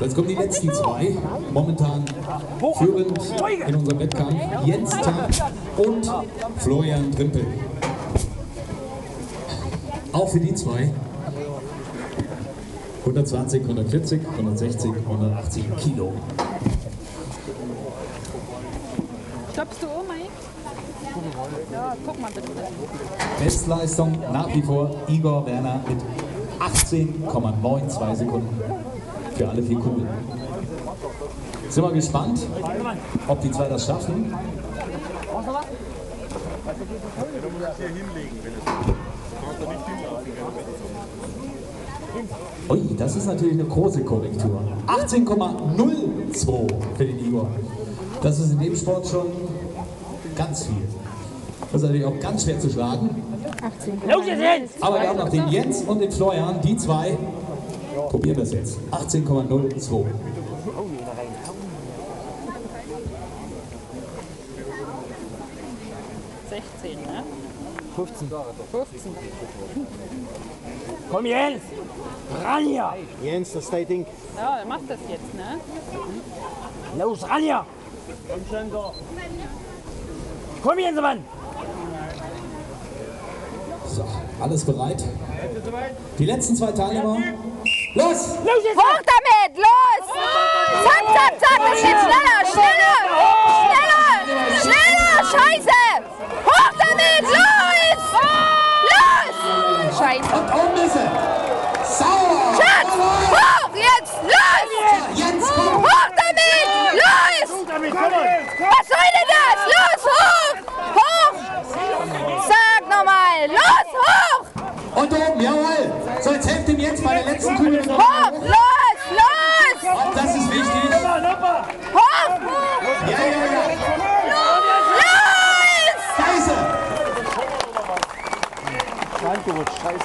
Jetzt kommen die letzten zwei. Momentan führend in unserem Wettkampf Jens Tag und Florian Trimpel. Auch für die zwei 120, 140, 160, 180 Kilo. Stoppst du um, Mike? Ja, guck mal bitte. Bestleistung nach wie vor Igor Werner mit 18,92 Sekunden für alle vier Kugeln. Sind wir gespannt, ob die zwei das schaffen. Ui, das ist natürlich eine große Korrektur. 18,02 für den Igor. Das ist in dem Sport schon ganz viel. Das ist natürlich auch ganz schwer zu schlagen. Los jetzt, Jens! Aber wir haben noch den Jens und den Florian, die zwei probieren das jetzt. 18,02. Sechzehn, ne? 15. 15. Komm, Jens! Ran hier! Jens, das ist dein Ding. Ja, er macht das jetzt, ne? Los, ran hier! Komm, Jensemann! So, alles bereit? Die letzten zwei Teilnehmer. Los! Los jetzt! Hoch damit! Los! Zack, zack, zack! Es geht schneller! Schneller! Schneller! Schneller! Scheiße! Hoch damit! Los! Los! Scheiße! Und oben ist er! Sauer! Schatz! Hoch! Jetzt! Los! Komm! Hoch damit! Los! Was soll denn das? Los! Hoch! Hoch! Sag nochmal! Los! Hoch! Und oben, jawohl! So, jetzt helft dem Jens bei der letzten Kugel. Hoch! Los! Los! Und das ist wichtig. Hoppa, hoppa! Hoch! Ja, ja, ja. Er! Reingerutscht, scheiße.